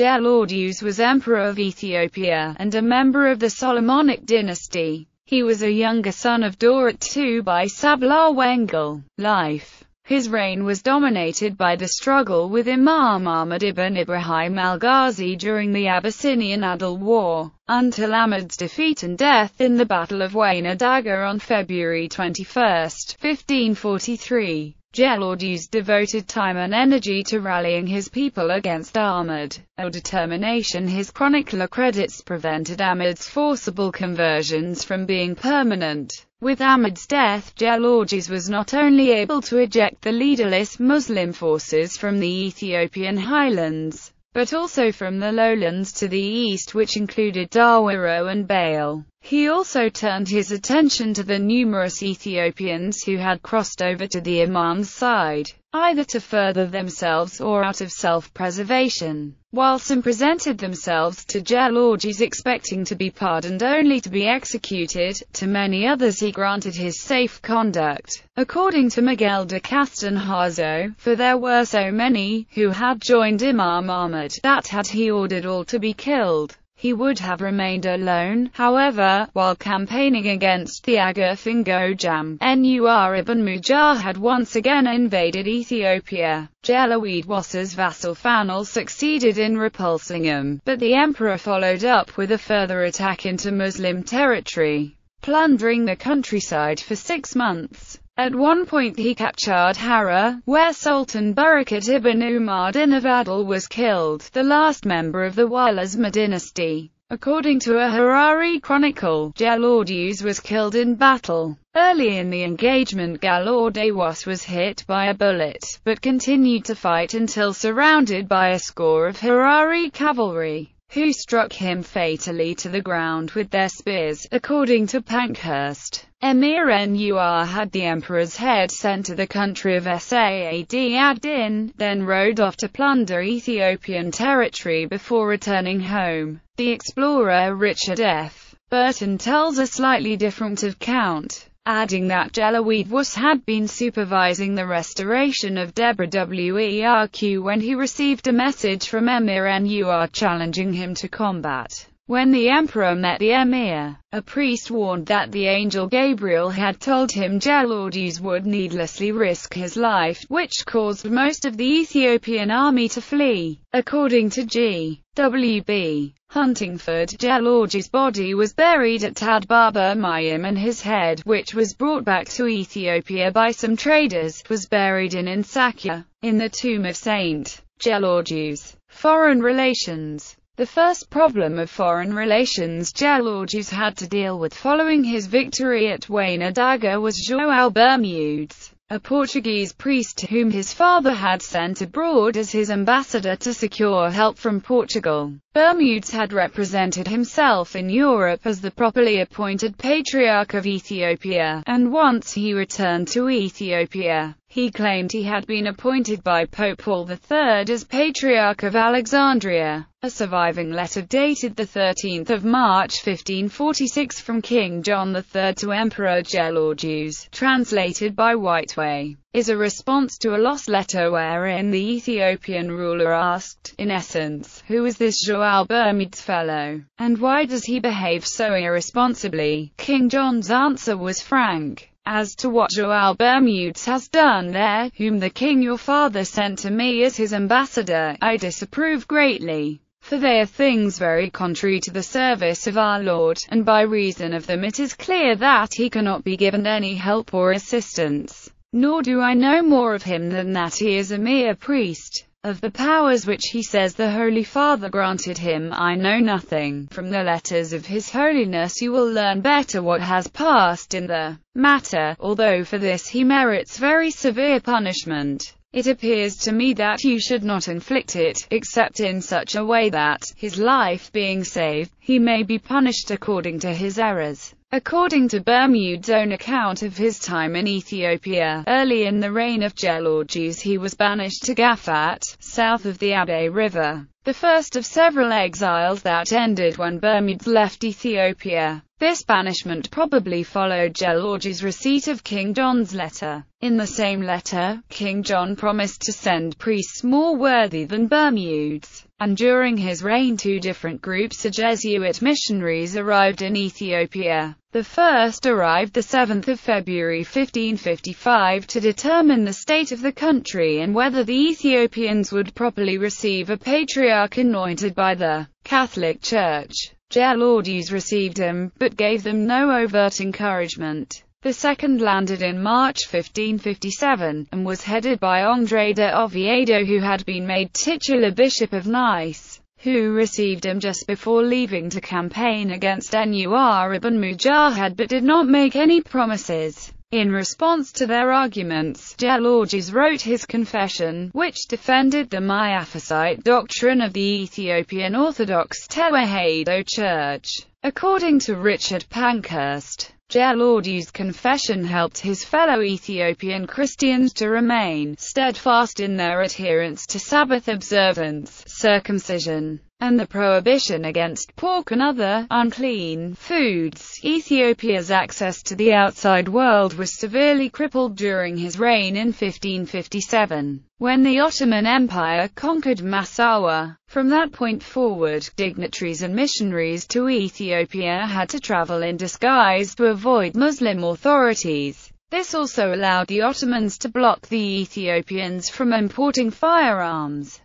Gelawdewos was emperor of Ethiopia, and a member of the Solomonic dynasty. He was a younger son of Dawit II by Sabla Wengel. Life his reign was dominated by the struggle with Imam Ahmad ibn Ibrahim al-Ghazi during the Abyssinian Adal War, until Ahmad's defeat and death in the Battle of Wayna Daga on February 21, 1543. Gelawdewos devoted time and energy to rallying his people against Ahmad, a determination his chronicler credits prevented Ahmad's forcible conversions from being permanent. With Ahmad's death, Gelawdewos was not only able to eject the leaderless Muslim forces from the Ethiopian highlands, but also from the lowlands to the east which included Dawaro and Baale. He also turned his attention to the numerous Ethiopians who had crossed over to the Imam's side, either to further themselves or out of self-preservation, while some presented themselves to Gelawdewos expecting to be pardoned only to be executed, to many others he granted his safe conduct, according to Miguel de Castanhoso, for there were so many, who had joined Imam Ahmad, that had he ordered all to be killed, he would have remained alone, however, while campaigning against the Aga Fingojam. Nur ibn Mujahid had once again invaded Ethiopia. Gelawdewos's vassal Fanuel succeeded in repulsing him, but the emperor followed up with a further attack into Muslim territory, plundering the countryside for six months. At one point he captured Harar, where Sultan Barakat ibn Umar Dinavadal was killed, the last member of the Walashma dynasty. According to a Harari chronicle, Gelawdewos was killed in battle. Early in the engagement Gelawdewos was hit by a bullet, but continued to fight until surrounded by a score of Harari cavalry who struck him fatally to the ground with their spears, according to Pankhurst. Emir Nur had the emperor's head sent to the country of Saad ad-Din, then rode off to plunder Ethiopian territory before returning home. The explorer Richard F. Burton tells a slightly different account adding that Gelawdewos had been supervising the restoration of Debre Werq when he received a message from Emir Nur challenging him to combat. When the emperor met the emir, a priest warned that the angel Gabriel had told him Gelawdewos would needlessly risk his life, which caused most of the Ethiopian army to flee. According to G. W. B. Huntingford, Gelawdewos' body was buried at Tadbaba Maryam and his head, which was brought back to Ethiopia by some traders, was buried in Insakya, in the tomb of St. Gelawdewos. Foreign relations the first problem of foreign relations Gelawdewos had to deal with following his victory at Wayna Daga was João Bermudes, a Portuguese priest whom his father had sent abroad as his ambassador to secure help from Portugal. Bermudes had represented himself in Europe as the properly appointed Patriarch of Ethiopia, and once he returned to Ethiopia, he claimed he had been appointed by Pope Paul III as Patriarch of Alexandria. A surviving letter dated 13 March 1546 from King John III to Emperor Gelawdewos, translated by Whiteway, is a response to a lost letter wherein the Ethiopian ruler asked, in essence, who is this Joao Bermudes fellow, and why does he behave so irresponsibly? King John's answer was frank as to what Joao Bermudes has done there, whom the king your father sent to me as his ambassador, I disapprove greatly. For they are things very contrary to the service of our Lord, and by reason of them it is clear that he cannot be given any help or assistance. Nor do I know more of him than that he is a mere priest. Of the powers which he says the Holy Father granted him I know nothing. From the letters of His Holiness you will learn better what has passed in the matter, although for this he merits very severe punishment. It appears to me that you should not inflict it, except in such a way that, his life being saved, he may be punished according to his errors. According to Bermude's own account of his time in Ethiopia, early in the reign of Gelawdewos he was banished to Gafat, south of the Abay River, the first of several exiles that ended when Bermudes left Ethiopia. This banishment probably followed Gelawdewos' receipt of King John's letter. In the same letter, King John promised to send priests more worthy than Bermudes and during his reign two different groups of Jesuit missionaries arrived in Ethiopia. The first arrived the 7th of February 1555 to determine the state of the country and whether the Ethiopians would properly receive a patriarch anointed by the Catholic Church. Gelawdewos received him, but gave them no overt encouragement. The second landed in March 1557, and was headed by André de Oviedo who had been made titular Bishop of Nice, who received him just before leaving to campaign against Nur ibn Mujahid but did not make any promises. In response to their arguments, Gelawdewos wrote his confession, which defended the Miaphysite doctrine of the Ethiopian Orthodox Tewahedo Church. According to Richard Pankhurst, Gelawdewos' confession helped his fellow Ethiopian Christians to remain steadfast in their adherence to Sabbath observance, circumcision, and the prohibition against pork and other unclean foods. Ethiopia's access to the outside world was severely crippled during his reign in 1557, when the Ottoman Empire conquered Massawa. From that point forward, dignitaries and missionaries to Ethiopia had to travel in disguise to avoid Muslim authorities. This also allowed the Ottomans to block the Ethiopians from importing firearms.